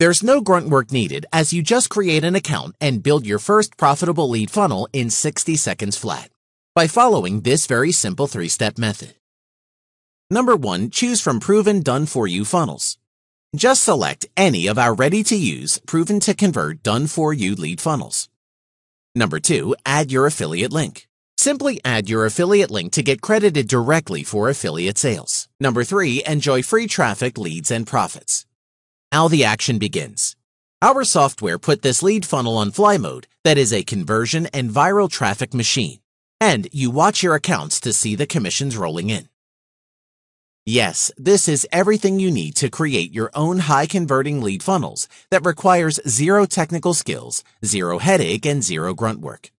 There's no grunt work needed as you just create an account and build your first profitable lead funnel in 60 seconds flat by following this very simple three-step method. Number one, choose from proven done for you funnels. Just select any of our ready to use, proven to convert done for you lead funnels. Number two, add your affiliate link. Simply add your affiliate link to get credited directly for affiliate sales. Number three, enjoy free traffic, leads, and profits. Now the action begins. Our software put this lead funnel on fly mode that is a conversion and viral traffic machine. And you watch your accounts to see the commissions rolling in. Yes, this is everything you need to create your own high converting lead funnels that requires zero technical skills, zero headache, and zero grunt work.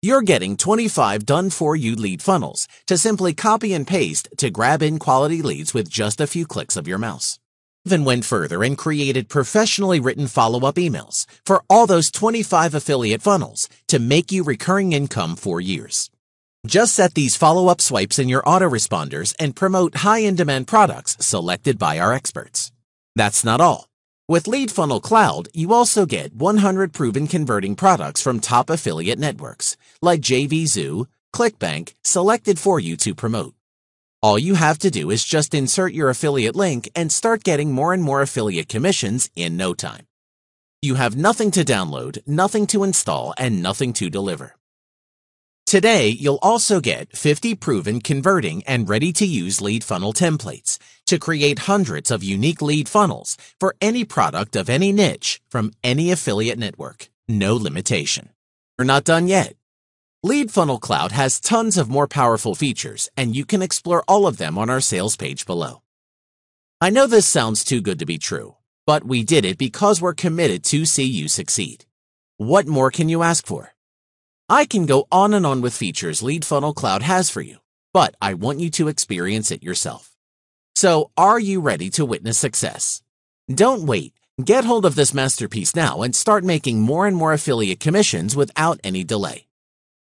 You're getting 25 done for you lead funnels to simply copy and paste to grab in quality leads with just a few clicks of your mouse. Even went further and created professionally written follow-up emails for all those 25 affiliate funnels to make you recurring income for years. Just set these follow-up swipes in your autoresponders and promote high-in-demand products selected by our experts. That's not all. With Lead Funnel Cloud, you also get 100 proven converting products from top affiliate networks like JVZoo, ClickBank, selected for you to promote. All you have to do is just insert your affiliate link and start getting more and more affiliate commissions in no time. You have nothing to download, nothing to install, and nothing to deliver. Today, you'll also get 50 proven converting and ready-to-use lead funnel templates to create hundreds of unique lead funnels for any product of any niche from any affiliate network. No limitation. We're not done yet. Lead Funnel Cloud has tons of more powerful features, and you can explore all of them on our sales page below. I know this sounds too good to be true, but we did it because we're committed to see you succeed. What more can you ask for? I can go on and on with features Lead Funnel Cloud has for you, but I want you to experience it yourself. So, are you ready to witness success? Don't wait. Get hold of this masterpiece now and start making more and more affiliate commissions without any delay.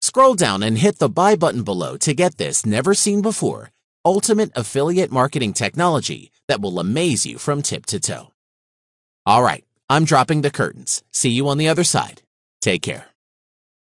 Scroll down and hit the buy button below to get this never seen before ultimate affiliate marketing technology that will amaze you from tip to toe. All right, I'm dropping the curtains. See you on the other side. Take care.